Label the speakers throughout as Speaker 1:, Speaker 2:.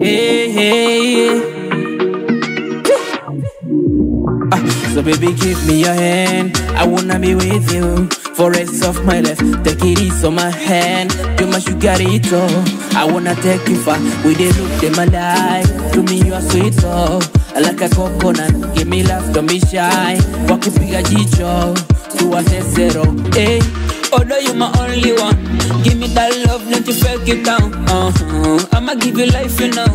Speaker 1: Hey, hey. Ah, so baby, give me your hand. I wanna be with you for rest of my life. Take it easy on my hand. You it all. I wanna take you far. We they look them alive. To me you are sweet. I like a coconut. Give me love, don't be shy. Wakipiga jicho. Tuwase zero. Hey. Although you my only one, give me that love, don't you fake it down. Uh-huh. I'ma give you life, you know.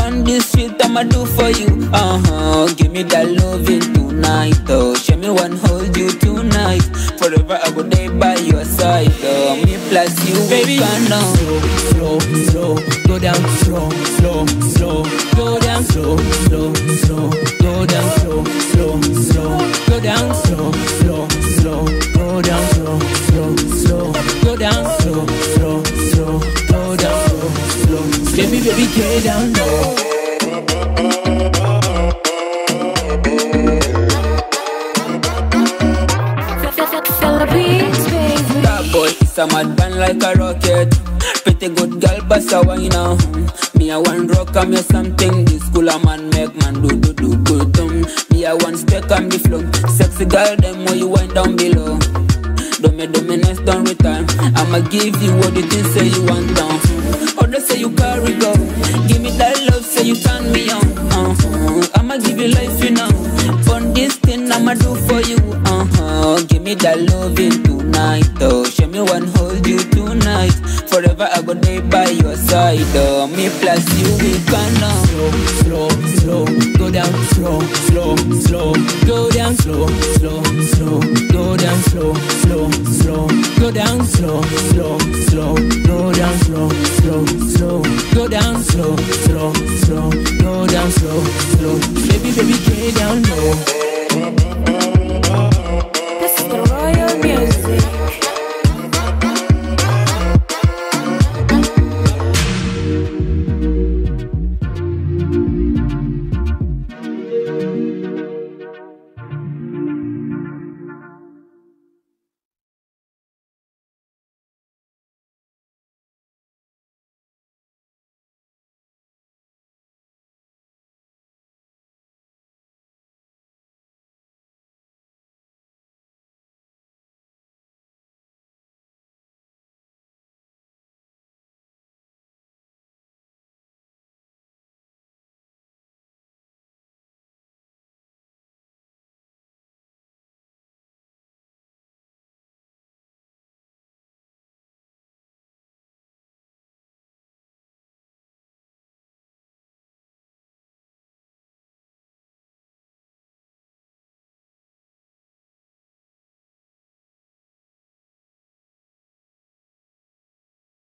Speaker 1: On this shit I'ma do for you. Uh-huh. Give me that loving tonight, though. Show me one, hold you tonight. Forever I will day by your side, though. Me plus you, baby. Can slow, slow, slow, go down, slow, slow, slow, go down, slow, slow, slow, go down, slow, slow, slow, go down, slow, slow, Baby, get down low. That boy is a mad man like a rocket. Pretty good girl, but a wine now. Me a one rock, I'm your something. This cool a man make man do do do good dum. Me a one step on the floor. Sexy girl, them when you wind down below. Do me do me down with time. I'ma give you what you think say you want down. You turn me on. Uh-huh. I'ma give you life, you know. Fun this thing I'ma do for you. Uh-huh. Give me that loving tonight, though. Show me one, hold you tonight. Forever I go day by your side, though. Me plus you, we can now. slow down, slow, slow, slow, slow down, slow, slow. Baby, baby, get down low.